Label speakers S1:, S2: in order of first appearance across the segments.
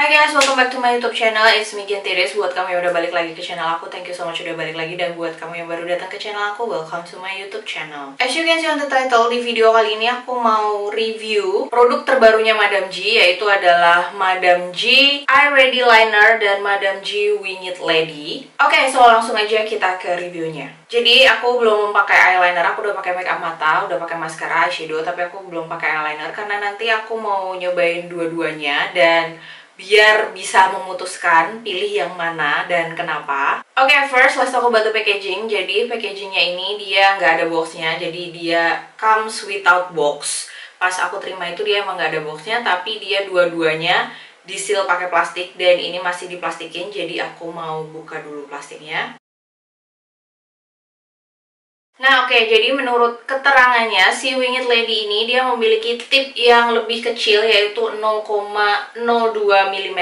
S1: Hai guys, welcome back to my YouTube channel. It's me Gentiris. Buat kamu yang udah balik lagi ke channel aku, thank you so much udah balik lagi. Dan buat kamu yang baru datang ke channel aku, welcome to my YouTube channel. As you can see on the title, di video kali ini aku mau review produk terbarunya Madam G, yaitu adalah Madam G Eye Ready Liner dan Madam G Wing It Lady. Oke, okay, so langsung aja kita ke reviewnya. Jadi aku belum pakai eyeliner, aku udah pakai makeup mata, udah pakai maskara eyeshadow, tapi aku belum pakai eyeliner karena nanti aku mau nyobain dua-duanya dan biar bisa memutuskan pilih yang mana dan kenapa. Oke, okay, first let's talk about the packaging. Jadi packagingnya ini dia nggak ada boxnya, jadi dia comes without box. Pas aku terima itu dia emang nggak ada boxnya, tapi dia dua-duanya disil pakai plastik dan ini masih diplastikin, jadi aku mau buka dulu plastiknya. Nah oke, okay, jadi menurut keterangannya si Winged Lady ini dia memiliki tip yang lebih kecil yaitu 0,02 mm.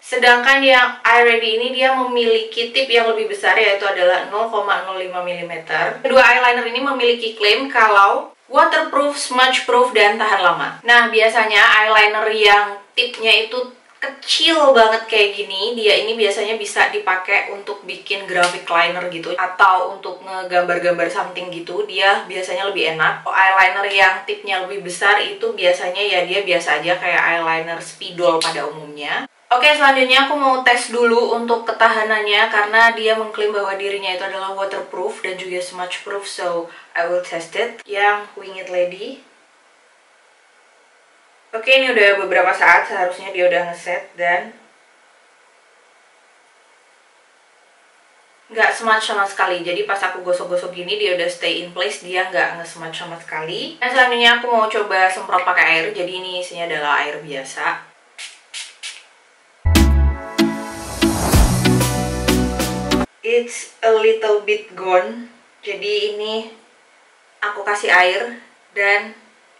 S1: Sedangkan yang iReady ini dia memiliki tip yang lebih besar yaitu adalah 0,05 mm. Kedua eyeliner ini memiliki klaim kalau waterproof, smudge proof, dan tahan lama. Nah biasanya eyeliner yang tipnya itu kecil banget kayak gini dia ini biasanya bisa dipakai untuk bikin graphic liner gitu atau untuk ngegambar-gambar something gitu dia biasanya lebih enak. Eyeliner yang tipnya lebih besar itu biasanya ya dia biasa aja kayak eyeliner spidol pada umumnya. Oke selanjutnya aku mau tes dulu untuk ketahanannya karena dia mengklaim bahwa dirinya itu adalah waterproof dan juga smudge proof so I will test it. Yang Winged Lady Oke, ini udah beberapa saat seharusnya dia udah ngeset dan nggak smudge sama sekali. Jadi pas aku gosok-gosok gini dia udah stay in place, dia nggak nge-smudge sama sekali. Nah selanjutnya aku mau coba semprot pakai air. Jadi ini isinya adalah air biasa. It's a little bit gone. Jadi ini aku kasih air dan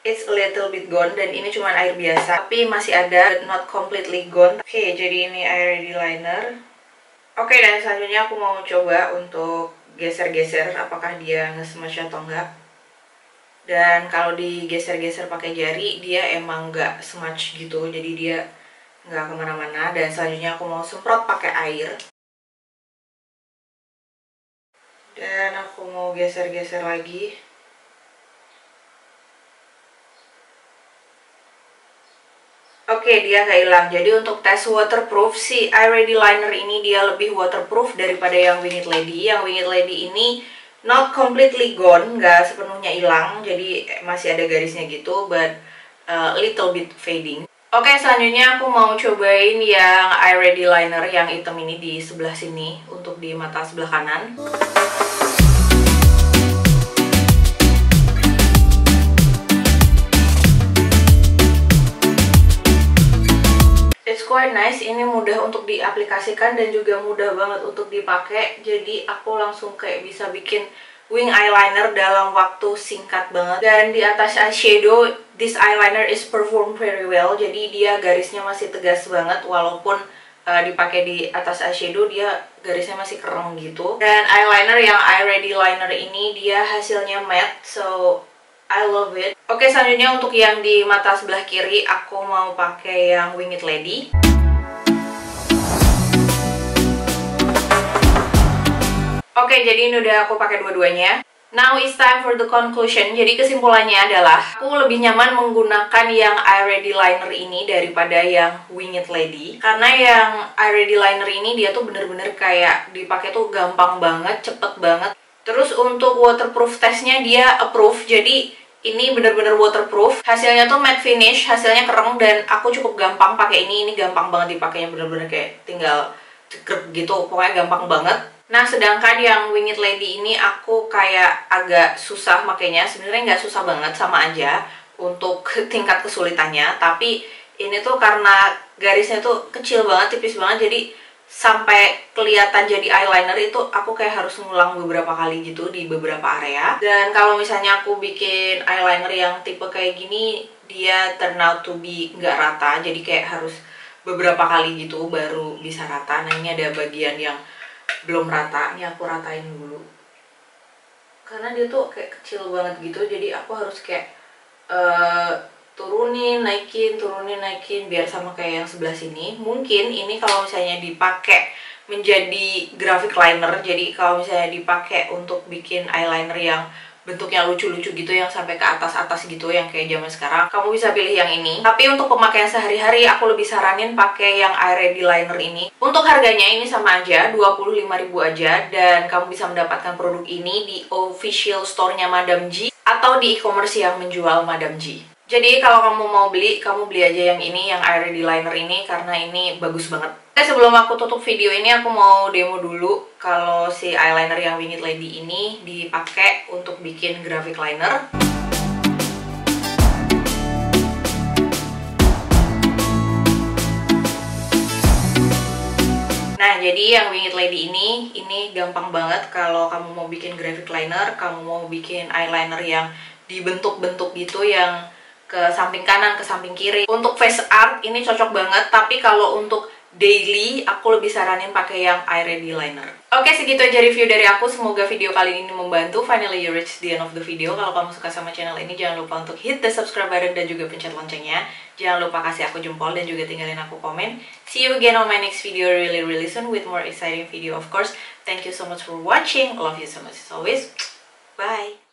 S1: it's a little bit gone dan ini cuma air biasa. Tapi masih ada not completely gone. Oke okay, jadi ini air ready liner oke okay, dan selanjutnya aku mau coba untuk geser-geser apakah dia nge-smudge atau enggak. Dan kalau digeser-geser pakai jari dia emang nggak smudge gitu. Jadi dia nggak ke mana-mana. Dan selanjutnya aku mau semprot pakai air. Dan aku mau geser-geser lagi Oke, dia nggak hilang. Jadi untuk tes waterproof si iReady Liner ini dia lebih waterproof daripada yang Winged Lady. Yang Winged Lady ini not completely gone, nggak sepenuhnya hilang. Jadi masih ada garisnya gitu, but a uh, little bit fading. Oke, selanjutnya aku mau cobain yang iReady Liner yang hitam ini di sebelah sini untuk di mata sebelah kanan. Quite nice. Ini mudah untuk diaplikasikan dan juga mudah banget untuk dipakai. Jadi aku langsung kayak bisa bikin wing eyeliner dalam waktu singkat banget. Dan di atas eyeshadow this eyeliner is perform very well. Jadi dia garisnya masih tegas banget. Walaupun uh, dipakai di atas eyeshadow dia garisnya masih keren gitu. Dan eyeliner yang eye ready liner ini dia hasilnya matte. So I love it. Oke, selanjutnya untuk yang di mata sebelah kiri, aku mau pakai yang Winged Lady. Oke, jadi ini udah aku pakai dua-duanya. Now it's time for the conclusion. Jadi kesimpulannya adalah aku lebih nyaman menggunakan yang eye ready liner ini daripada yang winged lady. Karena yang eye ready liner ini dia tuh bener-bener kayak dipakai tuh gampang banget, cepet banget. Terus untuk waterproof testnya dia approve, jadi ini bener-bener waterproof. Hasilnya tuh matte finish, hasilnya keren dan aku cukup gampang pakai ini. Ini gampang banget dipakainya bener-bener kayak tinggal cekrep gitu, pokoknya gampang banget. Nah, sedangkan yang Winged Lady ini aku kayak agak susah makainya. Sebenarnya nggak susah banget, sama aja untuk tingkat kesulitannya. Tapi ini tuh karena garisnya tuh kecil banget, tipis banget, jadi sampai kelihatan jadi eyeliner itu aku kayak harus ngulang beberapa kali gitu di beberapa area. Dan kalau misalnya aku bikin eyeliner yang tipe kayak gini dia turn out to be nggak rata jadi kayak harus beberapa kali gitu baru bisa rata. Nah ini ada bagian yang belum rata ini aku ratain dulu. Karena dia tuh kayak kecil banget gitu jadi aku harus kayak uh, turunin, naikin, turunin, naikin biar sama kayak yang sebelah sini. Mungkin ini kalau misalnya dipakai menjadi graphic liner, jadi kalau misalnya dipakai untuk bikin eyeliner yang bentuknya lucu-lucu gitu yang sampai ke atas-atas gitu yang kayak zaman sekarang kamu bisa pilih yang ini. Tapi untuk pemakaian sehari-hari aku lebih saranin pakai yang eye ready liner ini. Untuk harganya ini sama aja 25.000 aja dan kamu bisa mendapatkan produk ini di official store-nya Madam G atau di e-commerce yang menjual Madam G jadi kalau kamu mau beli, kamu beli aja yang ini, yang ready liner ini karena ini bagus banget. Oke, sebelum aku tutup video ini aku mau demo dulu kalau si eyeliner yang Winged Lady ini dipakai untuk bikin graphic liner. Nah, jadi yang Winged Lady ini, ini gampang banget kalau kamu mau bikin graphic liner, kamu mau bikin eyeliner yang dibentuk-bentuk gitu yang ke samping kanan, ke samping kiri. Untuk face art ini cocok banget, tapi kalau untuk daily aku lebih saranin pakai yang eye ready liner. Oke, segitu aja review dari aku. Semoga video kali ini membantu. Finally you reach the end of the video. Kalau kamu suka sama channel ini, jangan lupa untuk hit the subscribe button dan juga pencet loncengnya. Jangan lupa kasih aku jempol dan juga tinggalin aku komen. See you again on my next video really really soon with more exciting video of course. Thank you so much for watching. Love you so much as always. Bye.